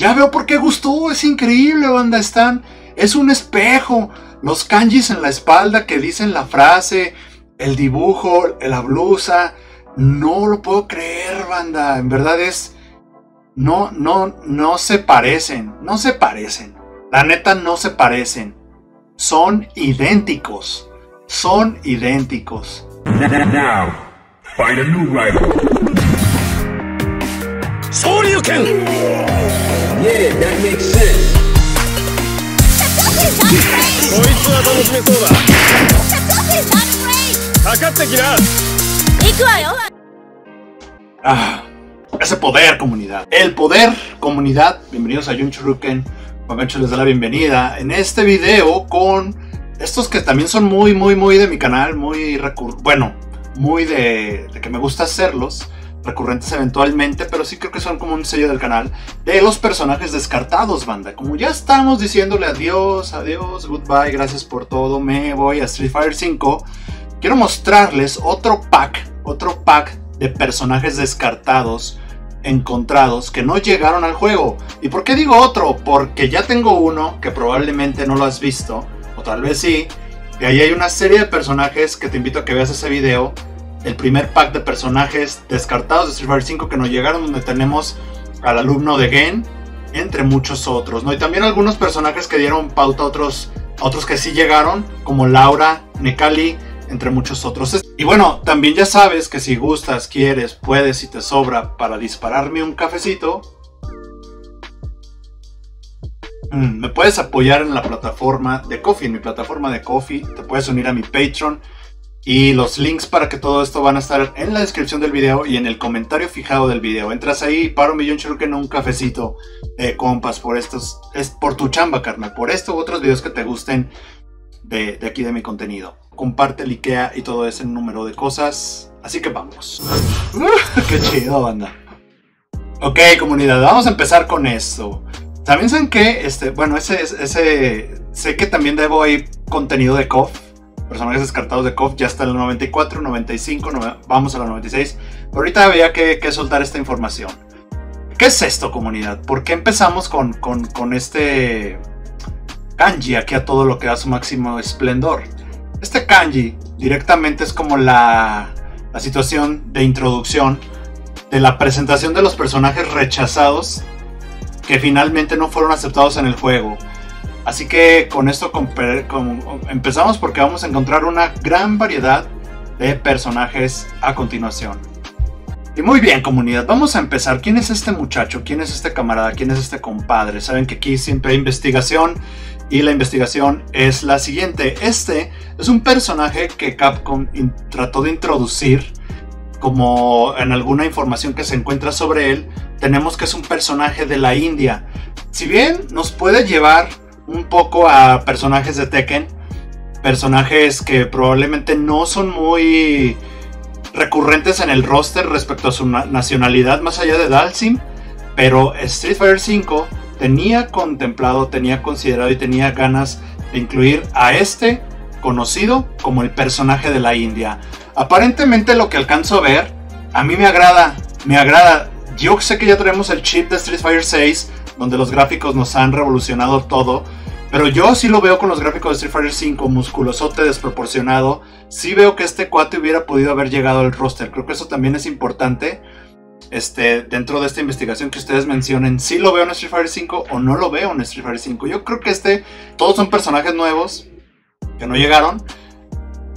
Ya veo por qué gustó, es increíble, banda. Están. Es un espejo. Los kanjis en la espalda que dicen la frase, el dibujo, la blusa. No lo puedo creer, banda. En verdad es. No, no, no se parecen. No se parecen. La neta no se parecen. Son idénticos. Son idénticos. Now, find a new rival. Yeah, that makes sense. Ah, ese poder, comunidad. El poder, comunidad. Bienvenidos a Junchuruken. Juancho les da la bienvenida en este video con estos que también son muy, muy, muy de mi canal. Muy recur Bueno, muy de, de que me gusta hacerlos recurrentes eventualmente, pero sí creo que son como un sello del canal, de los personajes descartados, banda. Como ya estamos diciéndole adiós, adiós, goodbye, gracias por todo, me voy a Street Fighter 5, quiero mostrarles otro pack, otro pack de personajes descartados, encontrados, que no llegaron al juego. ¿Y por qué digo otro? Porque ya tengo uno que probablemente no lo has visto, o tal vez sí, y ahí hay una serie de personajes que te invito a que veas ese video el primer pack de personajes descartados de Street Fighter 5 que nos llegaron, donde tenemos al alumno de Gen, entre muchos otros, ¿no? Y también algunos personajes que dieron pauta a otros, otros que sí llegaron, como Laura, Nekali, entre muchos otros. Y bueno, también ya sabes que si gustas, quieres, puedes y te sobra para dispararme un cafecito, mm, me puedes apoyar en la plataforma de Coffee, en mi plataforma de Coffee, te puedes unir a mi Patreon y los links para que todo esto van a estar en la descripción del video y en el comentario fijado del video. Entras ahí, para un millón en un cafecito, de compas, por estos, es por tu chamba, carnal, por esto u otros videos que te gusten de, aquí de mi contenido. Comparte el IKEA y todo ese número de cosas. Así que vamos. ¡Qué chido, banda! Ok, comunidad, vamos a empezar con esto. También saben que, este, bueno, ese, ese, sé que también debo ahí contenido de KOF personajes descartados de KOF ya está en el 94, 95, vamos a la 96. Pero ahorita había que, soltar esta información. ¿Qué es esto, comunidad? ¿Por qué empezamos con, este kanji aquí a todo lo que da su máximo esplendor? Este kanji directamente es como la situación de introducción de la presentación de los personajes rechazados que finalmente no fueron aceptados en el juego Así que con esto empezamos porque vamos a encontrar una gran variedad de personajes a continuación. Y muy bien comunidad, vamos a empezar. ¿Quién es este muchacho? ¿Quién es este camarada? ¿Quién es este compadre? Saben que aquí siempre hay investigación y la investigación es la siguiente. Este es un personaje que Capcom trató de introducir como en alguna información que se encuentra sobre él, tenemos que es un personaje de la India. Si bien nos puede llevar un poco a personajes de Tekken. Personajes que probablemente no son muy recurrentes en el roster respecto a su nacionalidad más allá de Dalsim. Pero Street Fighter V tenía contemplado, tenía considerado y tenía ganas de incluir a este conocido como el personaje de la India. Aparentemente lo que alcanzo a ver, a mí me agrada, me agrada. Yo sé que ya tenemos el chip de Street Fighter 6, donde los gráficos nos han revolucionado todo. Pero yo sí lo veo con los gráficos de Street Fighter 5, musculosote desproporcionado. Sí veo que este cuate hubiera podido haber llegado al roster. Creo que eso también es importante. Este, dentro de esta investigación que ustedes mencionen, si lo veo en Street Fighter 5 o no lo veo en Street Fighter 5. Yo creo que este, todos son personajes nuevos que no llegaron.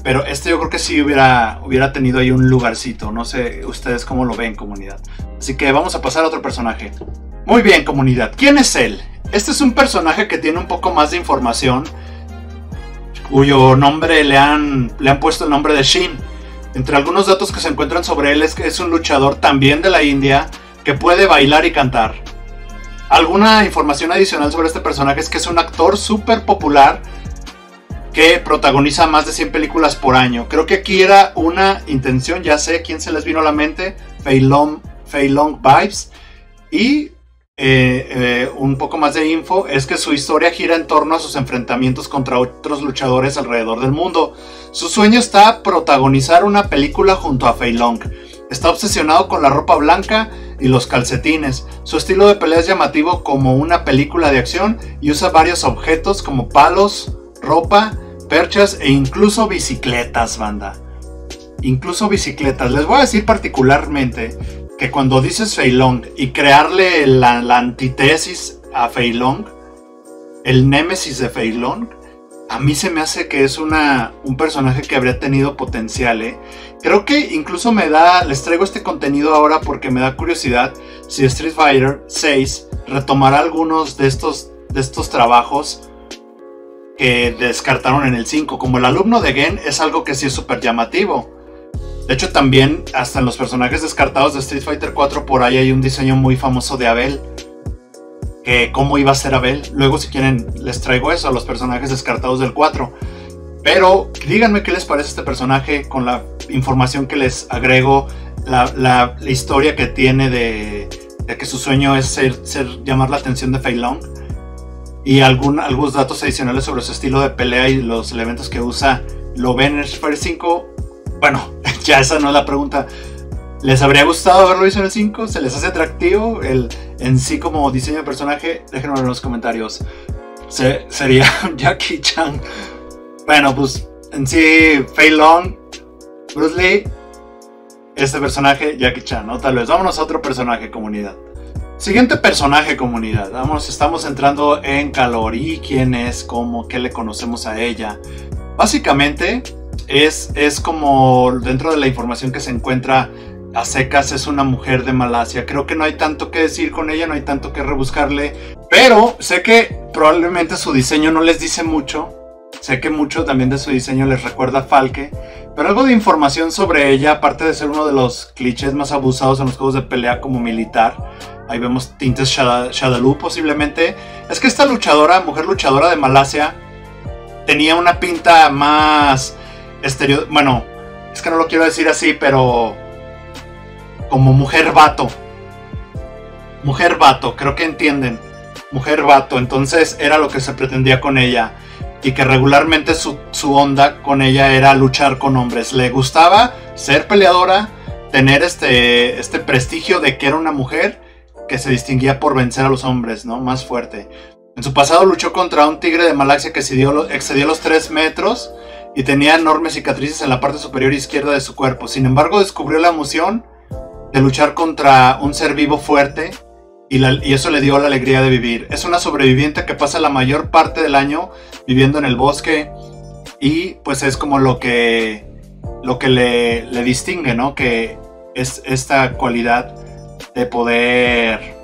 Pero este yo creo que sí hubiera, hubiera tenido ahí un lugarcito. No sé ustedes cómo lo ven, comunidad. Así que vamos a pasar a otro personaje. Muy bien, comunidad. ¿Quién es él? Este es un personaje que tiene un poco más de información, cuyo nombre le han, le han puesto el nombre de Shin. Entre algunos datos que se encuentran sobre él es que es un luchador también de la India que puede bailar y cantar. Alguna información adicional sobre este personaje es que es un actor súper popular que protagoniza más de 100 películas por año. Creo que aquí era una intención, ya sé quién se les vino a la mente, Fei Long, Fei Long Vibes. Y eh, eh, un poco más de info es que su historia gira en torno a sus enfrentamientos contra otros luchadores alrededor del mundo. Su sueño está protagonizar una película junto a Fei Long. Está obsesionado con la ropa blanca y los calcetines. Su estilo de pelea es llamativo como una película de acción y usa varios objetos como palos, ropa, perchas e incluso bicicletas, banda. Incluso bicicletas. Les voy a decir particularmente que cuando dices Feilong y crearle la, la antítesis a Feilong, el némesis de Feilong, a mí se me hace que es una, un personaje que habría tenido potencial, ¿eh? Creo que incluso me da, les traigo este contenido ahora porque me da curiosidad si Street Fighter 6 retomará algunos de estos, de estos trabajos que descartaron en el 5. Como el alumno de Gen es algo que sí es súper llamativo. De hecho, también hasta en los personajes descartados de Street Fighter 4 por ahí hay un diseño muy famoso de Abel. Que cómo iba a ser Abel. Luego, si quieren, les traigo eso a los personajes descartados del 4. Pero díganme qué les parece este personaje con la información que les agrego, la, historia que tiene de, que su sueño es ser, llamar la atención de Fei Long y algún, algunos datos adicionales sobre su estilo de pelea y los elementos que usa. ¿Lo ven en Street 5? Bueno, ya esa no es la pregunta. ¿Les habría gustado verlo visto en el 5? ¿Se les hace atractivo el, en sí como diseño de personaje? Déjenme en los comentarios. Se, sería Jackie Chan bueno, pues en sí, Fei Long, Bruce Lee, este personaje, Jackie Chan, ¿no? Tal vez. Vámonos a otro personaje, comunidad. Siguiente personaje, comunidad. Vamos, estamos entrando en calor. ¿Y quién es? ¿Cómo? ¿Qué le conocemos a ella? Básicamente, es, es como dentro de la información que se encuentra a secas, es una mujer de Malasia. Creo que no hay tanto que decir con ella, no hay tanto que rebuscarle. Pero sé que probablemente su diseño no les dice mucho Sé que mucho también de su diseño les recuerda a Falke, pero algo de información sobre ella, aparte de ser uno de los clichés más abusados en los juegos de pelea como militar, ahí vemos tintes Shadaloo posiblemente, es que esta luchadora, mujer luchadora de Malasia, tenía una pinta más Bueno, es que no lo quiero decir así, pero como mujer vato. Mujer vato, creo que entienden. Mujer vato, entonces era lo que se pretendía con ella y que regularmente su, onda con ella era luchar con hombres. Le gustaba ser peleadora, tener este, este prestigio de que era una mujer que se distinguía por vencer a los hombres, ¿no? Más fuerte. En su pasado luchó contra un tigre de Malasia que excedió, excedió los 3 metros y tenía enormes cicatrices en la parte superior izquierda de su cuerpo. Sin embargo, descubrió la emoción de luchar contra un ser vivo fuerte y, eso le dio la alegría de vivir. Es una sobreviviente que pasa la mayor parte del año viviendo en el bosque y pues es como lo que, lo que le, le distingue, ¿no? Que es esta cualidad de poder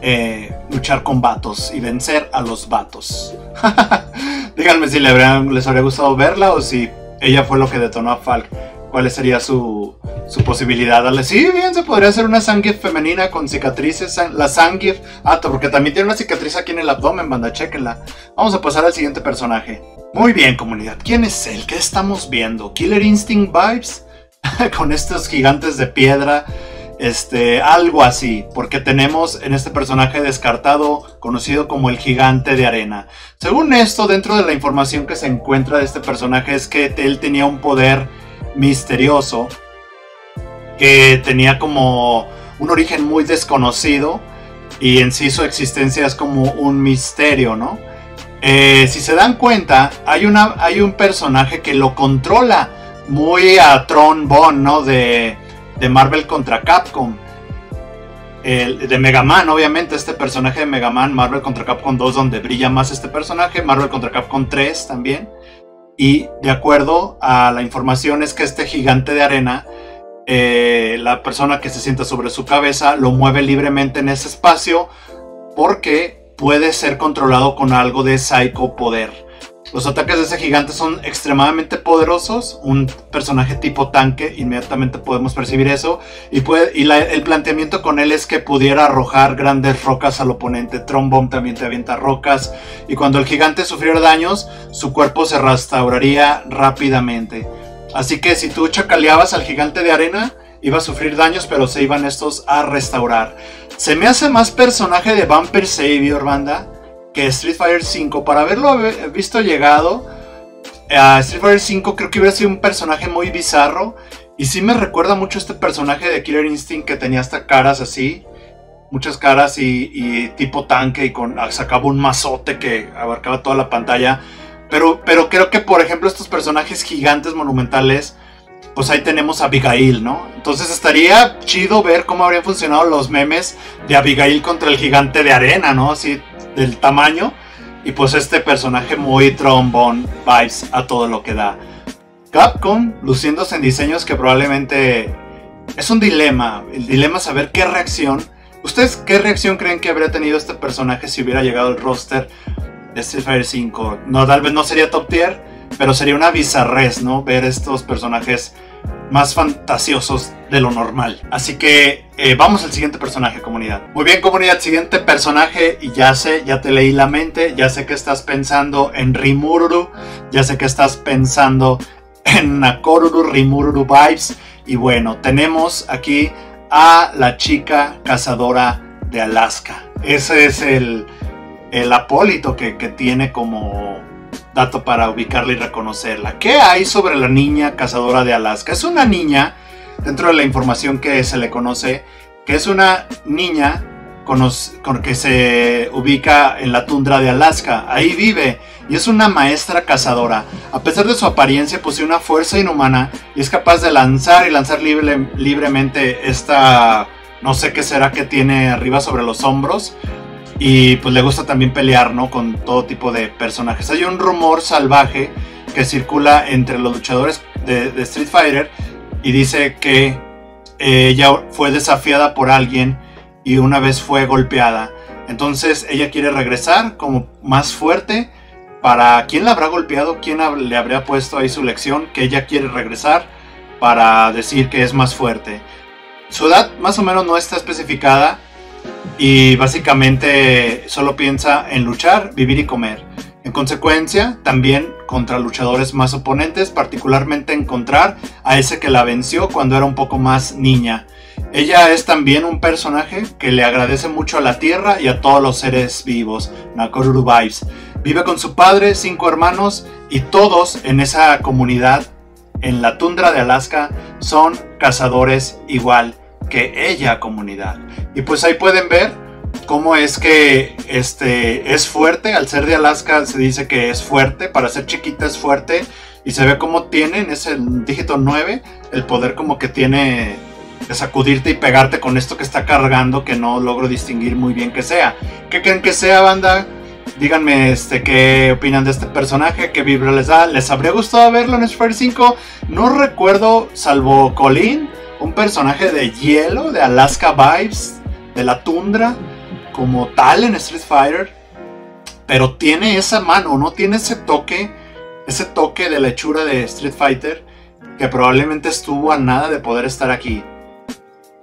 eh, luchar con vatos y vencer a los vatos. Díganme si les habría gustado verla o si ella fue lo que detonó a Falk cuál sería su, su posibilidad. Dale, sí, bien, se podría hacer una Zangief femenina con cicatrices. La Zangief, ah, porque también tiene una cicatriz aquí en el abdomen, banda, chequenla. Vamos a pasar al siguiente personaje. Muy bien, comunidad. ¿Quién es él? ¿Qué estamos viendo? ¿Killer Instinct Vibes? con estos gigantes de piedra. Este, algo así, porque tenemos en este personaje descartado, conocido como el gigante de arena. Según esto, dentro de la información que se encuentra de este personaje es que él tenía un poder misterioso que tenía como un origen muy desconocido y en sí su existencia es como un misterio, ¿no? Eh, si se dan cuenta, hay, una, hay un personaje que lo controla muy a Tron Bond, ¿no? De, de Marvel contra Capcom. El, de Mega Man, obviamente, este personaje de Mega Man, Marvel contra Capcom 2, donde brilla más este personaje, Marvel contra Capcom 3 también. Y de acuerdo a la información es que este gigante de arena, eh, la persona que se sienta sobre su cabeza lo mueve libremente en ese espacio porque puede ser controlado con algo de psycho poder. Los ataques de ese gigante son extremadamente poderosos. Un personaje tipo tanque, inmediatamente podemos percibir eso. Y, el planteamiento con él es que pudiera arrojar grandes rocas al oponente. Trombone también te avienta rocas. Y cuando el gigante sufriera daños, su cuerpo se restauraría rápidamente. Así que si tú chacaleabas al gigante de arena, iba a sufrir daños, pero se iban estos a restaurar. Se me hace más personaje de Vampire Savior, banda Street Fighter 5. Para haberlo visto llegado a Street Fighter 5 creo que hubiera sido un personaje muy bizarro Y sí me recuerda mucho este personaje de Killer Instinct que tenía hasta caras así. Muchas caras y, tipo tanque y con sacaba un mazote que abarcaba toda la pantalla. Pero, pero creo que, por ejemplo, estos personajes gigantes monumentales, pues ahí tenemos a Abigail, ¿no? Entonces estaría chido ver cómo habrían funcionado los memes de Abigail contra el gigante de arena, ¿no? Así del tamaño. Y pues este personaje muy trombone vibes a todo lo que da. Capcom luciéndose en diseños que probablemente es un dilema. El dilema es saber qué reacción. ¿Ustedes qué reacción creen que habría tenido este personaje si hubiera llegado al roster de Street Fighter 5? No, tal vez no sería top tier, pero sería una bizarrez, ¿no? Ver estos personajes más fantasiosos de lo normal. Así que eh, vamos al siguiente personaje, comunidad. Muy bien, comunidad, siguiente personaje. Y ya sé, ya te leí la mente, ya sé que estás pensando en Rimururu, ya sé que estás pensando en Nakoruru, Rimururu Vibes. Y bueno, tenemos aquí a la chica cazadora de Alaska. Ese es el, el apólito que, que tiene como dato para ubicarla y reconocerla. ¿Qué hay sobre la niña cazadora de Alaska? Es una niña, dentro de la información que se le conoce, que es una niña con, que se ubica en la tundra de Alaska. Ahí vive y es una maestra cazadora. A pesar de su apariencia, posee una fuerza inhumana y es capaz de lanzar y lanzar libremente esta, no sé qué será que tiene arriba sobre los hombros, y pues le gusta también pelear, ¿no? Con todo tipo de personajes. Hay un rumor salvaje que circula entre los luchadores de, Street Fighter y dice que ella fue desafiada por alguien y una vez fue golpeada. Entonces ella quiere regresar como más fuerte. Para quién la habrá golpeado, quién le habría puesto ahí su lección, que ella quiere regresar para decir que es más fuerte. Su edad más o menos no está especificada, y básicamente solo piensa en luchar, vivir y comer. En consecuencia, también contra luchadores más oponentes, particularmente encontrar a ese que la venció cuando era un poco más niña. Ella es también un personaje que le agradece mucho a la tierra y a todos los seres vivos, Nakoruru Vibes. Vive con su padre, cinco hermanos y todos en esa comunidad, en la tundra de Alaska, son cazadores igual que ella comunidad. Y pues ahí pueden ver cómo es que este es fuerte. Al ser de Alaska se dice que es fuerte. Para ser chiquita es fuerte. Y se ve cómo tienen, es el dígito 9, el poder como que tiene de sacudirte y pegarte con esto que está cargando que no logro distinguir muy bien que sea. ¿Qué creen que sea, banda? Díganme este, qué opinan de este personaje, qué vibra les da. ¿Les habría gustado verlo en Street 5? No recuerdo, salvo Colin, un personaje de hielo, de Alaska Vibes, de la tundra, como tal en Street Fighter. Pero tiene esa mano, ¿no? Tiene ese toque, ese toque de la hechura de Street Fighter que probablemente estuvo a nada de poder estar aquí.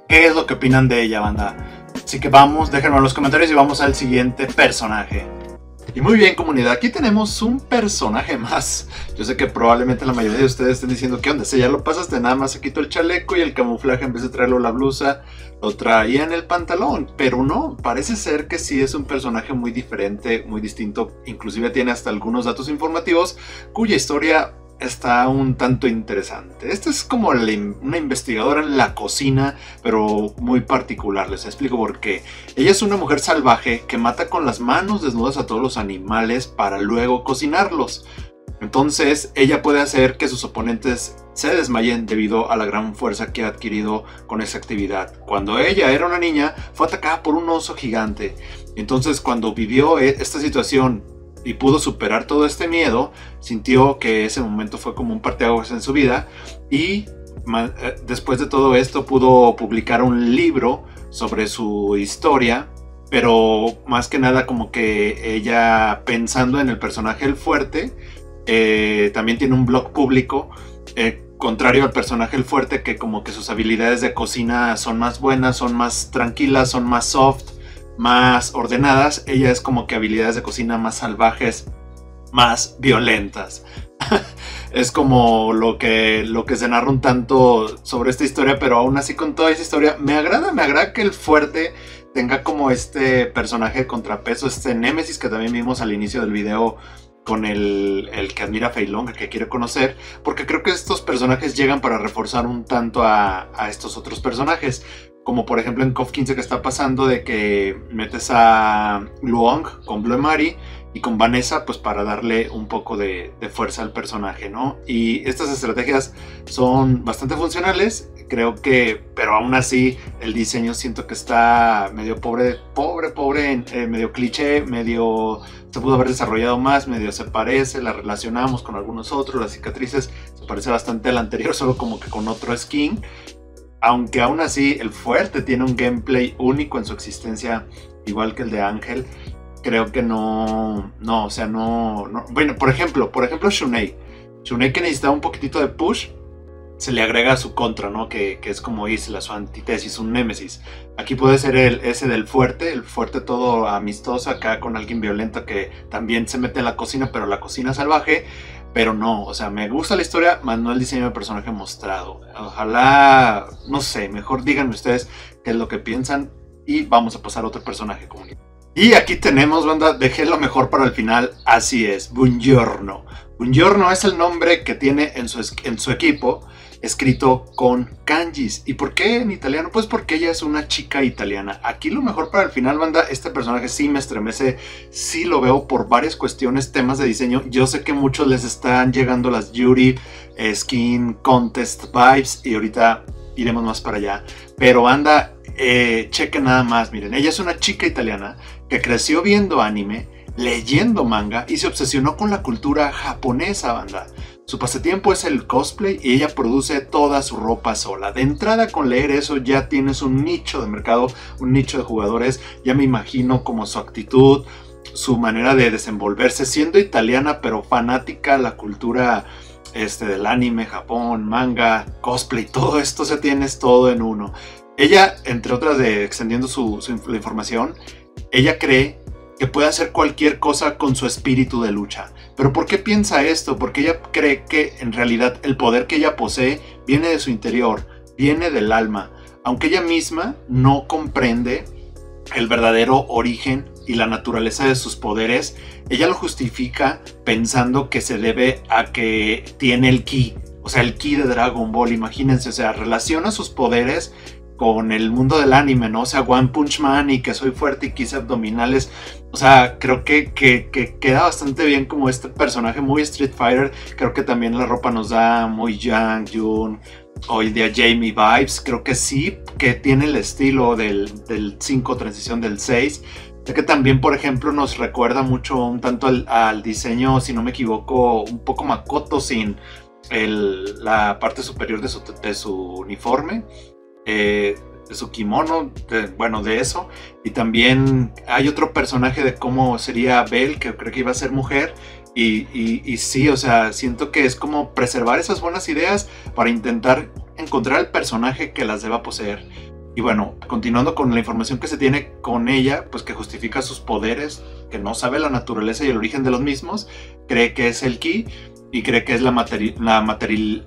¿Qué es lo que opinan de ella, banda? Así que vamos, déjenme en los comentarios y vamos al siguiente personaje. Y muy bien comunidad, aquí tenemos un personaje más. Yo sé que probablemente la mayoría de ustedes estén diciendo, ¿qué onda? Si ya lo pasaste, nada más se quitó el chaleco y el camuflaje en vez de traerlo la blusa, lo traía en el pantalón. Pero no, parece ser que sí es un personaje muy diferente, muy distinto. Inclusive tiene hasta algunos datos informativos cuya historia está un tanto interesante. Esta es como una investigadora en la cocina, pero muy particular. Les explico por qué. Ella es una mujer salvaje que mata con las manos desnudas a todos los animales para luego cocinarlos. Entonces, ella puede hacer que sus oponentes se desmayen debido a la gran fuerza que ha adquirido con esa actividad. Cuando ella era una niña, fue atacada por un oso gigante. Entonces, cuando vivió e-, esta situación y pudo superar todo este miedo, sintió que ese momento fue como un parteaguas en su vida y eh, después de todo esto pudo publicar un libro sobre su historia, pero más que nada como que ella pensando en el personaje el fuerte, eh, también tiene un blog público. Eh, contrario al personaje el fuerte que como que sus habilidades de cocina son más buenas, son más tranquilas, son más soft, más ordenadas, ella es como que habilidades de cocina más salvajes, más violentas. es como lo que, lo que se narra un tanto sobre esta historia, pero aún así con toda esa historia, me agrada, me agrada que el fuerte tenga como este personaje de contrapeso, este Némesis que también vimos al inicio del video con el, el que admira a Fei Long, el que quiere conocer, porque creo que estos personajes llegan para reforzar un tanto a estos otros personajes. Como por ejemplo en KOF 15 que está pasando de que metes a Luong con Blue Mari y con Vanessa pues para darle un poco de, de, fuerza al personaje, ¿no? Y estas estrategias son bastante funcionales, creo que, pero aún así el diseño siento que está medio pobre, pobre, pobre, eh, medio cliché, medio se pudo haber desarrollado más, medio se parece, la relacionamos con algunos otros, las cicatrices se parece bastante al anterior, solo como que con otro skin aunque aún así el fuerte tiene un gameplay único en su existencia, igual que el de Ángel, creo que no, no, o sea, no, bueno, por ejemplo, por ejemplo Shunei, Shunei que necesitaba un poquitito de push, se le agrega su contra, ¿no? Que, que es como Isla, su antítesis, un némesis. Aquí puede ser el, ese del fuerte, el fuerte todo amistoso, acá con alguien violento que también se mete en la cocina, pero la cocina salvaje. Pero no, o sea, me gusta la historia, más no el diseño de personaje mostrado. Ojalá, no sé, mejor díganme ustedes qué es lo que piensan y vamos a pasar a otro personaje comunitario. Y aquí tenemos, banda, dejé lo mejor para el final, así es, Buongiorno. Buongiorno es el nombre que tiene en su, en su equipo, escrito con kanjis. ¿Y por qué en italiano? Pues porque ella es una chica italiana. Aquí lo mejor para el final, banda, este personaje sí me estremece, sí lo veo por varias cuestiones, temas de diseño. Yo sé que muchos les están llegando las Yuri eh, Skin Contest vibes y ahorita iremos más para allá. Pero anda, eh, cheque nada más, miren, ella es una chica italiana que creció viendo anime, leyendo manga y se obsesionó con la cultura japonesa, banda. Su pasatiempo es el cosplay y ella produce toda su ropa sola. De entrada con leer eso ya tienes un nicho de mercado, un nicho de jugadores. Ya me imagino como su actitud, su manera de desenvolverse, siendo italiana pero fanática la cultura este, del anime, Japón, manga, cosplay, todo esto se tienes todo en uno. Ella, entre otras de extendiendo su, su información, ella cree que puede hacer cualquier cosa con su espíritu de lucha. Pero ¿por qué piensa esto? Porque ella cree que en realidad el poder que ella posee viene de su interior, viene del alma, aunque ella misma no comprende el verdadero origen y la naturaleza de sus poderes, ella lo justifica pensando que se debe a que tiene el ki, o sea, el ki de Dragon Ball, imagínense, o sea, relaciona sus poderes con el mundo del anime, ¿no? O sea, One Punch Man y que soy fuerte y quise abdominales. O sea, creo que, que, queda bastante bien como este personaje muy Street Fighter. Creo que también la ropa nos da muy Yang, Jun, hoy día Jamie Vibes. Creo que sí, que tiene el estilo del, del 5 transición del 6. Ya que también, por ejemplo, nos recuerda mucho un tanto al, diseño, si no me equivoco, un poco Makoto sin el, la parte superior de su, de su uniforme eh, su kimono, bueno, de eso. Y también hay otro personaje de cómo sería Belle, que creo que iba a ser mujer. Y, y, sí, o sea, siento que es como preservar esas buenas ideas para intentar encontrar el personaje que las deba poseer. Y bueno, continuando con la información que se tiene con ella, pues que justifica sus poderes, que no sabe la naturaleza y el origen de los mismos, cree que es el ki y cree que es la, la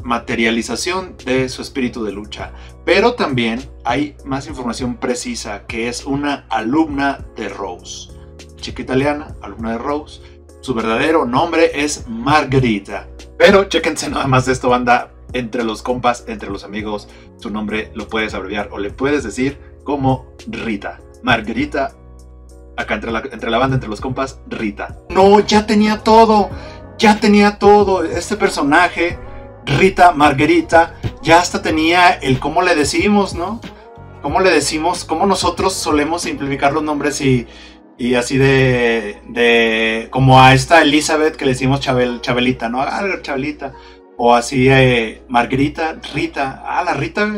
materialización de su espíritu de lucha. Pero también hay más información precisa que es una alumna de Rose. Chica italiana, alumna de Rose. Su verdadero nombre es Margarita. Pero chéquense nada más de esto, banda. Entre los compas, entre los amigos, su nombre lo puedes abreviar o le puedes decir como Rita. Margarita, acá entre la, entre la banda, entre los compas, Rita. No, ya tenía todo ya tenía todo este personaje, Rita Margarita, ya hasta tenía el cómo le decimos, ¿no? ¿Cómo le decimos? ¿Cómo nosotros solemos simplificar los nombres y, y así de, de, como a esta Elizabeth que le decimos Chabel, Chabelita, ¿no? Ah, Chabelita. O así eh, Margarita, Rita, ah, la Rita.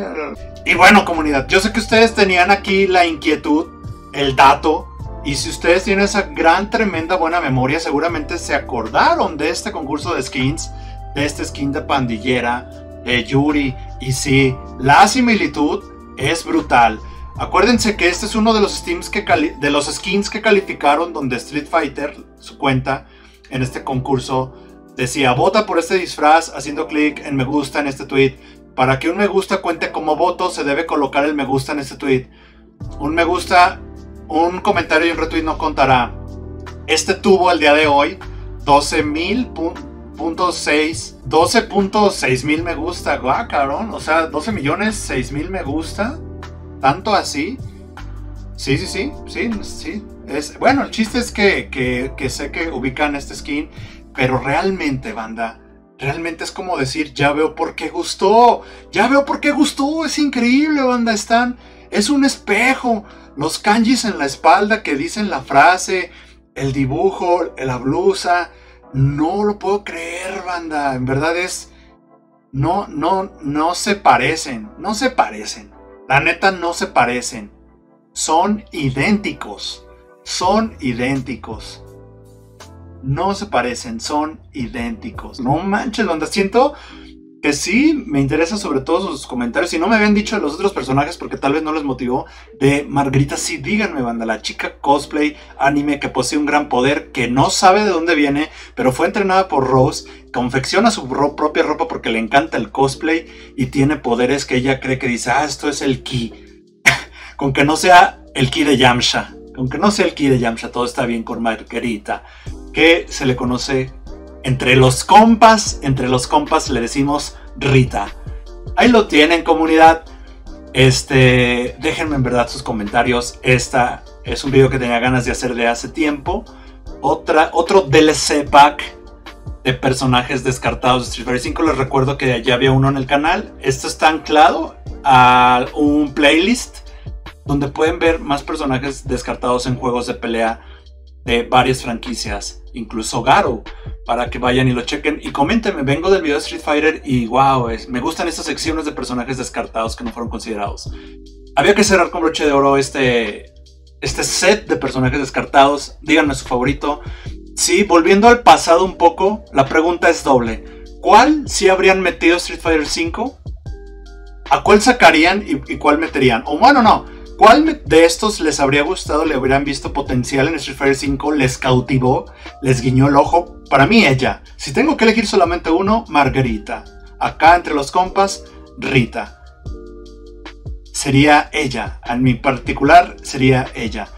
Y bueno, comunidad, yo sé que ustedes tenían aquí la inquietud, el dato, y si ustedes tienen esa gran, tremenda buena memoria, seguramente se acordaron de este concurso de skins, de este skin de pandillera, de Yuri. Y sí, la similitud es brutal. Acuérdense que este es uno de los, que de los skins que calificaron donde Street Fighter, su cuenta, en este concurso, decía, vota por este disfraz haciendo clic en me gusta en este tweet. Para que un me gusta cuente como voto, se debe colocar el me gusta en este tweet. Un me gusta un comentario y un retweet no contará. Este tuvo el día de hoy 12 mil punto 6 12.6 mil me gusta, guau, cabrón. O sea, 12 millones 6 mil me gusta. Tanto así. Sí, sí, sí, sí, sí. Es, bueno, el chiste es que, que, que sé que ubican este skin, pero realmente, banda, realmente es como decir, ya veo por qué gustó, ya veo por qué gustó, es increíble, banda, están, es un espejo, los kanjis en la espalda que dicen la frase, el dibujo, la blusa, no lo puedo creer, banda, en verdad es, no, no, no se parecen, no se parecen, la neta no se parecen, son idénticos, son idénticos. No se parecen, son idénticos. No manches, banda, siento que sí me interesa sobre todo sus comentarios. Si no me habían dicho de los otros personajes porque tal vez no les motivó, de Margarita, sí, díganme, banda, la chica cosplay anime que posee un gran poder, que no sabe de dónde viene, pero fue entrenada por Rose, confecciona su propia ropa porque le encanta el cosplay y tiene poderes que ella cree que dice, ah, esto es el ki. Con que no sea el ki de Yamcha. Aunque no sea el ki de Yamcha, todo está bien con Margarita que se le conoce entre los compas, entre los compas le decimos Rita. Ahí lo tienen comunidad. Este, déjenme en verdad sus comentarios. Esta es un video que tenía ganas de hacer de hace tiempo. Otra, otro DLC pack de personajes descartados de Street Fighter 5. Les recuerdo que ya había uno en el canal. Esto está anclado a un playlist donde pueden ver más personajes descartados en juegos de pelea de varias franquicias, incluso Garo, para que vayan y lo chequen y coméntenme, vengo del video de Street Fighter y wow, me gustan estas secciones de personajes descartados que no fueron considerados. Había que cerrar con broche de oro este, este set de personajes descartados, díganme su favorito. Sí, volviendo al pasado un poco, la pregunta es doble. ¿Cuál si habrían metido Street Fighter 5? ¿A cuál sacarían y, y cuál meterían? O bueno, no ¿Cuál de estos les habría gustado, le hubieran visto potencial en Street Fighter 5, les cautivó, les guiñó el ojo? Para mí ella. Si tengo que elegir solamente uno, Margarita. Acá entre los compas, Rita. Sería ella. En mi particular, sería ella.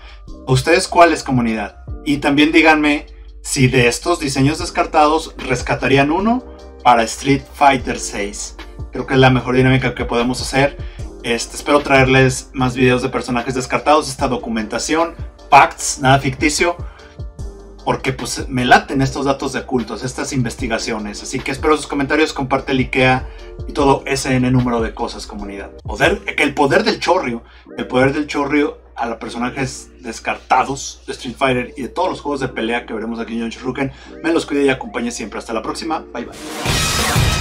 ¿Ustedes cuál es comunidad? Y también díganme si de estos diseños descartados rescatarían uno para Street Fighter 6. Creo que es la mejor dinámica que podemos hacer. Este, espero traerles más videos de personajes descartados, esta documentación, facts, nada ficticio, porque pues me laten estos datos de cultos, estas investigaciones. Así que espero sus comentarios, comparte el IKEA y todo ese N número de cosas, comunidad. Poder, que el poder del chorrio, el poder del chorrio a los personajes descartados de Street Fighter y de todos los juegos de pelea que veremos aquí en John me los cuide y acompañe siempre. Hasta la próxima, bye bye.